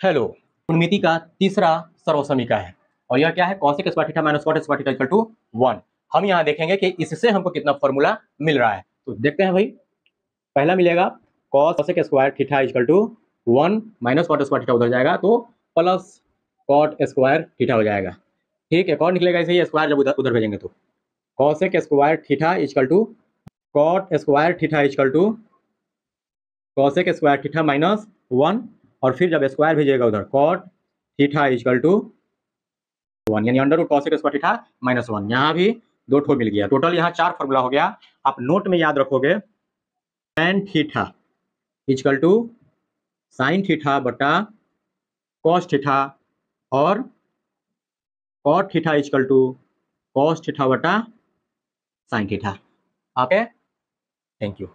Hello उन्मिति का तीसरा सर्वसमीका है। और यह क्या है? Cosec square theta minus cot square equal to one हम यहाँ देखेंगे कि इससे हमको कितना फॉर्मूला मिल रहा है। तो देखते हैं भाई। पहला मिलेगा cosec square theta equal to one minus cot square theta उधर जाएगा तो प्लस कॉट स्क्वायर थीटा हो जाएगा। ठीक है कौन निकलेगा ऐसे ही स्क्वायर जब उधर उधर भेजेंगे तो। Cosec square theta equal to cot square theta equal to cosec square theta minus one और फिर जब स्क्वायर भेजिएगा उधर cot theta equal to one यानी under root cosec square theta minus one यहाँ भी दो ठो मिल गया। टोटल यहाँ चार फॉर्मूला हो गया। आप नोट में याद रखोगे tan theta equal to sine theta बटा कॉस थीटा और cot theta equal to cos theta बटा sine theta okay thank you